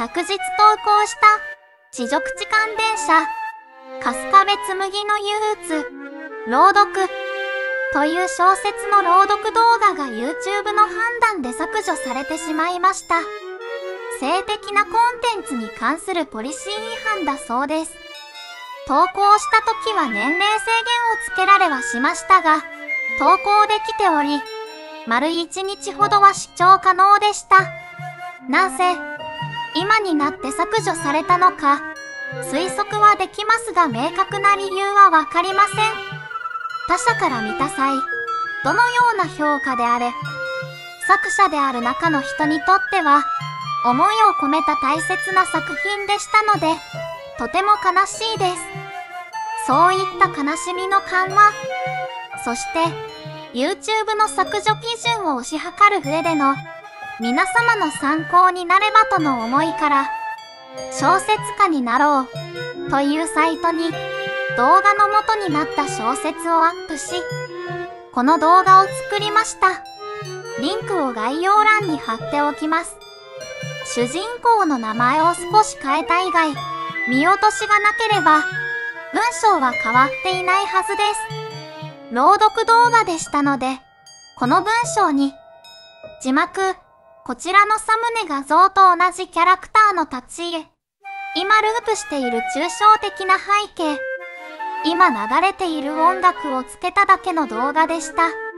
昨日投稿した地上地間電車春日部紬の憂鬱朗読という小説の朗読動画が YouTube の判断で削除されてしまいました。性的なコンテンツに関するポリシー違反だそうです。投稿した時は年齢制限をつけられはしましたが、投稿できており、丸1日ほどは視聴可能でした。なぜ、今になって削除されたのか、推測はできますが明確な理由はわかりません。他者から見た際、どのような評価であれ、作者である中の人にとっては、思いを込めた大切な作品でしたので、とても悲しいです。そういった悲しみの緩和、そして、YouTube の削除基準を推し量る上での、皆様の参考になればとの思いから、小説家になろうというサイトに動画の元になった小説をアップし、この動画を作りました。リンクを概要欄に貼っておきます。主人公の名前を少し変えた以外、見落としがなければ、文章は変わっていないはずです。朗読動画でしたので、この文章に、字幕、こちらのサムネ画像と同じキャラクターの立ち絵、今ループしている抽象的な背景、今流れている音楽をつけただけの動画でした。